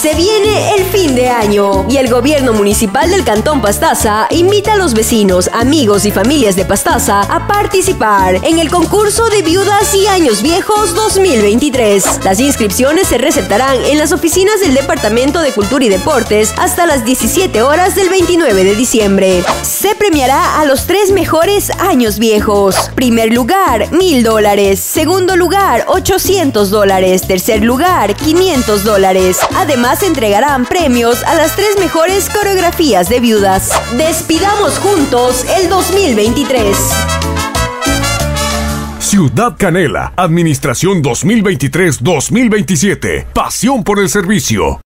Se viene el fin de año y el gobierno municipal del Cantón Pastaza invita a los vecinos, amigos y familias de Pastaza a participar en el concurso de viudas y años viejos 2023. Las inscripciones se receptarán en las oficinas del Departamento de Cultura y Deportes hasta las 17 horas del 29 de diciembre. Se premiará a los tres mejores años viejos. Primer lugar, mil dólares. Segundo lugar, 800 dólares. Tercer lugar, 500 dólares. Además, entregarán premios a las tres mejores coreografías de viudas. Despidamos juntos el 2023. Ciudad Canela, Administración 2023-2027. Pasión por el servicio.